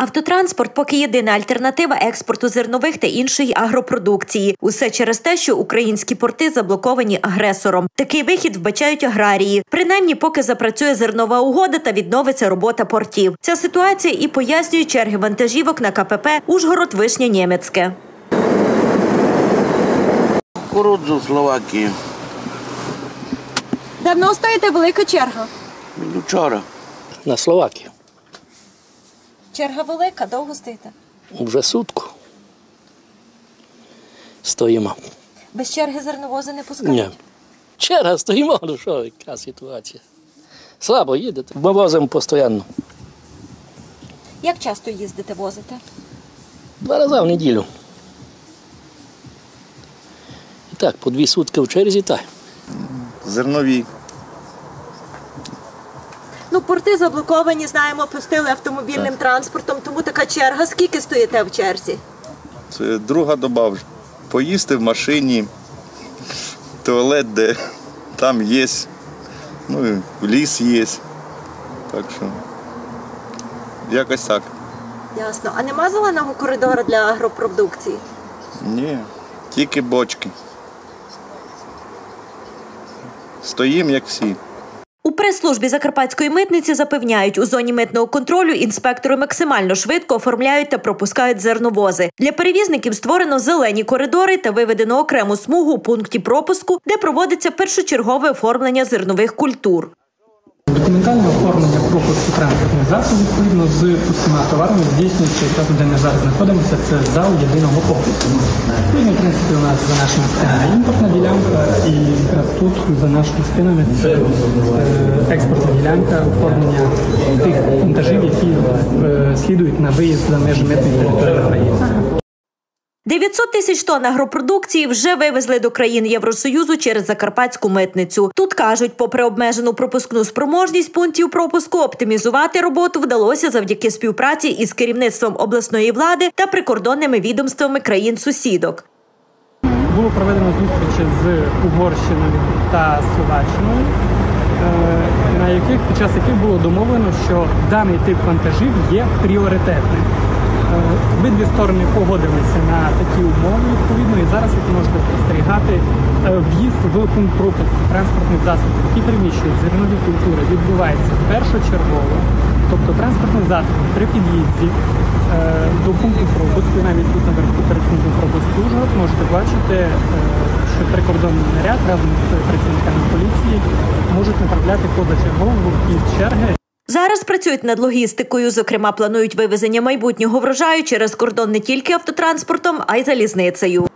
Автотранспорт поки єдина альтернатива експорту зернових та іншої агропродукції. Усе через те, що українські порти заблоковані агресором. Такий вихід вбачають аграрії. Принаймні, поки запрацює зернова угода та відновиться робота портів. Ця ситуація і пояснює черги вантажівок на КПП Ужгород Вишня Нємецьке. Кукурудзу в Словакії. Давно стоїте велика черга. Вчора. на Словакію. Черга велика, довго стоїте. Вже сутку. Стоїмо. Без черги зерновози не пускають. Ні. Черга стоїмо, ну що, яка ситуація. Слабо їдете. Ми возимо постійно. Як часто їздите, возите? Два рази в неділю. І так, по дві сутки в черзі, так. зернові. Ну, порти заблоковані, знаємо, пустили автомобільним транспортом, тому така черга. Скільки стоїте в черзі? Це друга доба вже. Поїсти в машині, туалет, де там є, ну і ліс є. Так що якось так. Ясно. А нема зеленого коридору для агропродукції? Ні, тільки бочки. Стоїм, як всі. У прес-службі Закарпатської митниці запевняють, у зоні митного контролю інспектори максимально швидко оформляють та пропускають зерновози. Для перевізників створено зелені коридори та виведено окрему смугу у пункті пропуску, де проводиться першочергове оформлення зернових культур. Документальне оформлення пропуску транспортних засобів відповідно з усіма товарами здійснюється якраз де ми зараз знаходимося. Це зал єдиного обліку. Відповідно, в принципі, у нас за нашими спинами імпортна ділянка, і якраз тут за нашими спинами це е, експортна ділянка оформлення тих вантажів, які е, слідують на виїзд за межі митної території. 900 тисяч тонн агропродукції вже вивезли до країн Євросоюзу через закарпатську митницю. Тут кажуть, попри обмежену пропускну спроможність пунктів пропуску, оптимізувати роботу вдалося завдяки співпраці із керівництвом обласної влади та прикордонними відомствами країн-сусідок. Було проведено зустрічі з Угорщиною та Словаччиною, е, на яких під час яких було домовлено, що даний тип вантажів є пріоритетним. Обидві сторони погодилися на такі умови відповідно, і зараз ви можете спостерігати е, в'їзд в пункт пропуску транспортних засобів, які переміщують зернові культури, відбувається першочергово. Тобто транспортний засіб при під'їзді е, до пункту пропуску, навіть тут наверху перед пунктом пропуску Ужгород, можете бачити, е, що прикордонний наряд разом з працівниками поліції можуть направляти позачергово в в'їзд черги Зараз працюють над логістикою. Зокрема, планують вивезення майбутнього врожаю через кордон не тільки автотранспортом, а й залізницею.